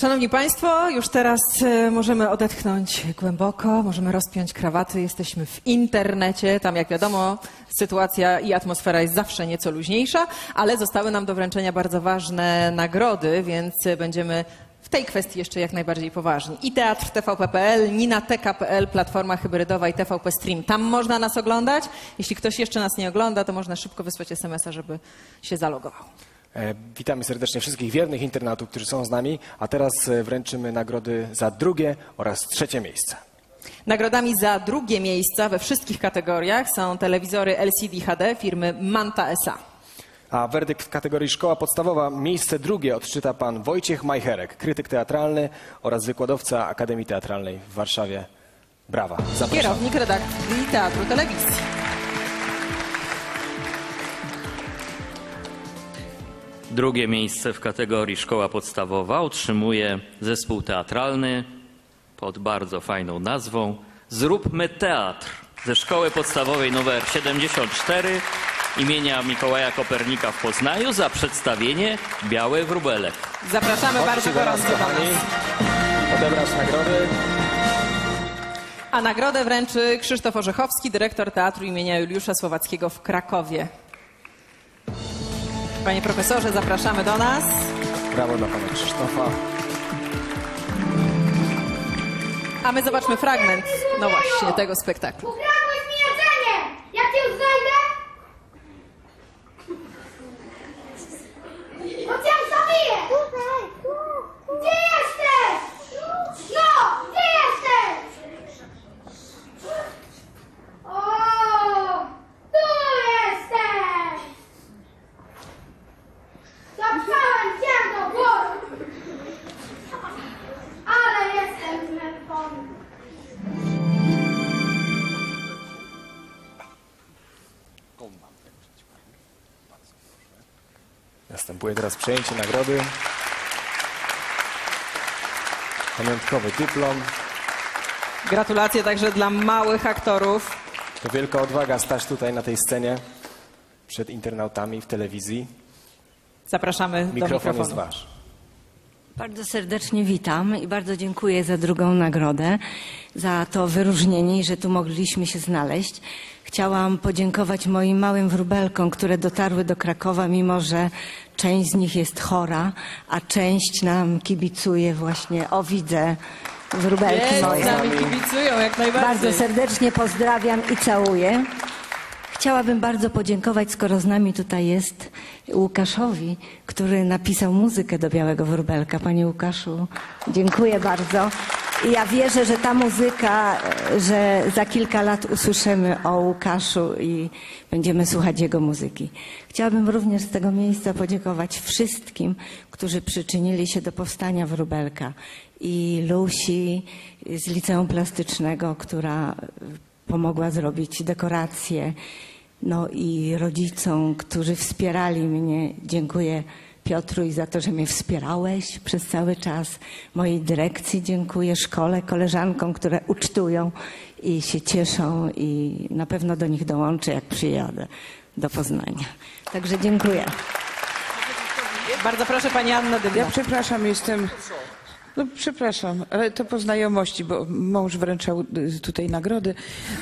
Szanowni Państwo, już teraz e, możemy odetchnąć głęboko, możemy rozpiąć krawaty. Jesteśmy w internecie. Tam, jak wiadomo, sytuacja i atmosfera jest zawsze nieco luźniejsza, ale zostały nam do wręczenia bardzo ważne nagrody, więc e, będziemy w tej kwestii jeszcze jak najbardziej poważni. I Teatr TVP.pl, Nina TK.pl, Platforma Hybrydowa i TVP Stream. Tam można nas oglądać. Jeśli ktoś jeszcze nas nie ogląda, to można szybko wysłać SMS-a, żeby się zalogował. E, Witamy serdecznie wszystkich wiernych internautów, którzy są z nami, a teraz e, wręczymy nagrody za drugie oraz trzecie miejsce. Nagrodami za drugie miejsca we wszystkich kategoriach są telewizory LCD HD firmy Manta SA. A werdykt w kategorii szkoła podstawowa miejsce drugie odczyta pan Wojciech Majcherek, krytyk teatralny oraz wykładowca Akademii Teatralnej w Warszawie. Brawa, zapraszam. Kierownik redakcji Teatru Telewizji. Drugie miejsce w kategorii szkoła podstawowa otrzymuje zespół teatralny pod bardzo fajną nazwą Zróbmy Teatr ze szkoły podstawowej numer 74 imienia Mikołaja Kopernika w Poznaniu za przedstawienie Biały Wróbelek. Zapraszamy bardzo Chodźcie do nas, gorąco do kochani, nas. odebrać nagrody. A nagrodę wręczy Krzysztof Orzechowski, dyrektor Teatru imienia Juliusza Słowackiego w Krakowie. Panie profesorze, zapraszamy do nas. Brawo dla pana Krzysztofa. A my zobaczmy fragment, no właśnie, tego spektaklu. Następuje teraz przejęcie nagrody. Pamiątkowy dyplom. Gratulacje także dla małych aktorów. To wielka odwaga stać tutaj na tej scenie przed internautami w telewizji. Zapraszamy do Mikrofon mikrofonu. jest wasz. Bardzo serdecznie witam i bardzo dziękuję za drugą nagrodę, za to wyróżnienie i że tu mogliśmy się znaleźć. Chciałam podziękować moim małym wróbelkom, które dotarły do Krakowa, mimo że część z nich jest chora, a część nam kibicuje właśnie. O, widzę wróbelki Jest, moje. z nami kibicują jak najbardziej. Bardzo serdecznie pozdrawiam i całuję. Chciałabym bardzo podziękować, skoro z nami tutaj jest, Łukaszowi, który napisał muzykę do Białego Wróbelka. Panie Łukaszu, dziękuję bardzo. I ja wierzę, że ta muzyka, e, że za kilka lat usłyszymy o Łukaszu i będziemy słuchać jego muzyki. Chciałabym również z tego miejsca podziękować wszystkim, którzy przyczynili się do powstania Wróbelka. I Lusi z Liceum Plastycznego, która pomogła zrobić dekoracje. No i rodzicom, którzy wspierali mnie. Dziękuję Piotruś za to, że mnie wspierałeś przez cały czas. Mojej dyrekcji dziękuję, szkole, koleżankom, które ucztują i się cieszą i na pewno do nich dołączę, jak przyjadę do Poznania. Także dziękuję. Bardzo proszę pani Anna Dymna. Ja przepraszam, jestem. No przepraszam, ale to po znajomości, bo mąż wręczał y, tutaj nagrody,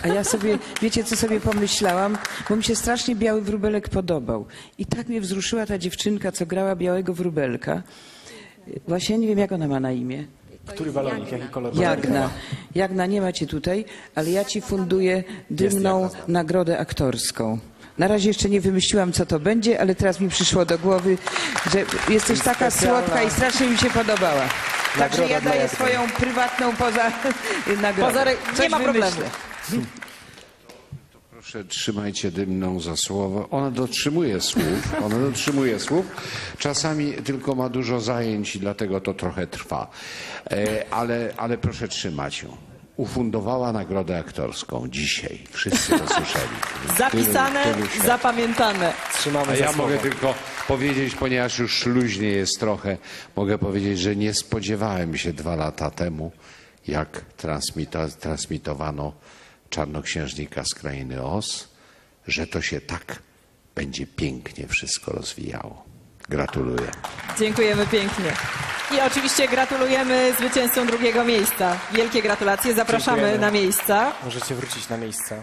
a ja sobie, wiecie co sobie pomyślałam? Bo mi się strasznie Biały Wróbelek podobał. I tak mnie wzruszyła ta dziewczynka, co grała Białego Wróbelka. Właśnie ja nie wiem, jak ona ma na imię. Który balonik, jaki kolor Jagna. Jagna, nie macie tutaj, ale ja ci funduję dymną nagrodę aktorską. Na razie jeszcze nie wymyśliłam, co to będzie, ale teraz mi przyszło do głowy, że jesteś taka słodka i strasznie mi się podobała. Także ja daję swoją prywatną poza nagrodę. Pozorek, nie Coś ma problemu. wymyślę. Proszę, trzymajcie dymną za słowo. Ona dotrzymuje słów, ona dotrzymuje słów. Czasami tylko ma dużo zajęć i dlatego to trochę trwa. E, ale, ale proszę trzymać ją. Ufundowała nagrodę aktorską dzisiaj. Wszyscy to słyszeli. Zapisane, Tylu- tylu zapamiętane. Trzymamy A za ja słowo. mogę tylko powiedzieć, ponieważ już luźnie jest trochę, mogę powiedzieć, że nie spodziewałem się dwa lata temu, jak transmita, transmitowano Czarnoksiężnika z krainy Oz, że to się tak będzie pięknie wszystko rozwijało. Gratuluję. Dziękujemy pięknie. I oczywiście gratulujemy zwycięzcom drugiego miejsca. Wielkie gratulacje, zapraszamy Dziękujemy. na miejsca. Możecie wrócić na miejsca.